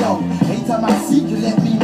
yo. Anytime I see you, let me know.